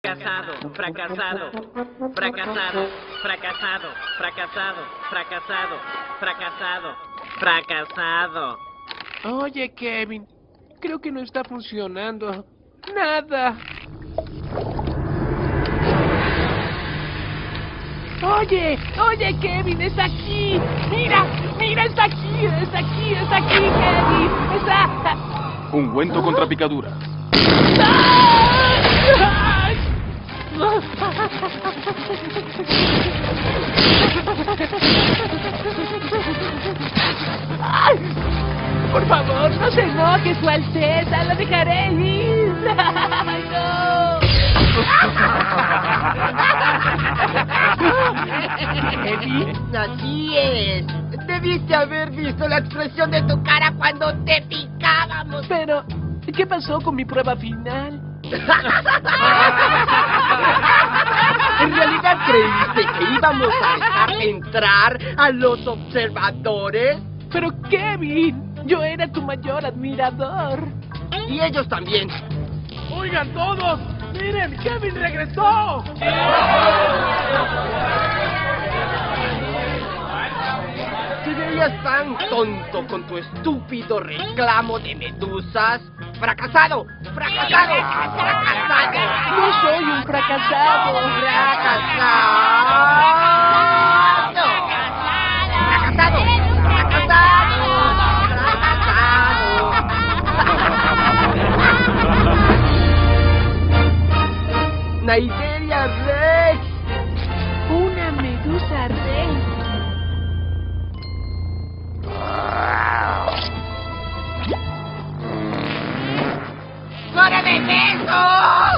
Fracasado, fracasado, fracasado, fracasado, fracasado, fracasado, fracasado, fracasado. Oye, Kevin, creo que no está funcionando. Nada. Oye, oye, Kevin, es aquí. Mira, mira, está aquí, está aquí, está aquí, Kevin. Está... Ungüento contra picadura. ¡Ay! Por favor, no se enoje, su alteza, la dejaré ir. ¡Ay, no! Eddie, así es. Debiste haber visto la expresión de tu cara cuando te picábamos. Pero, ¿qué pasó con mi prueba final? ¿En realidad creíste que íbamos a dejar entrar a los observadores? Pero, Kevin, yo era tu mayor admirador. Y ellos también. Oigan todos, miren, Kevin regresó. ¿Te veías tan tonto con tu estúpido reclamo de medusas? ¡Fracasado! ¡Fracasado! ¡Fracasado! No soy un fracasado. ¡Fracasado! ¡Fracasado! ¡Fracasado! ¡Fracasado! ¡Naideria Rex! Una medusa rey. ¡Hora de besos!